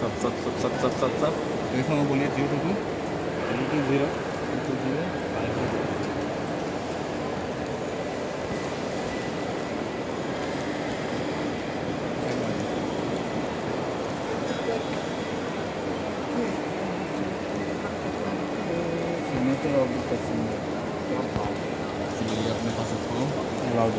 सब सब सब सब सब सब सब। टेलीफोन में बोलिए zero two two. Two zero. Two zero five signature तो अपने पास रखो लाउड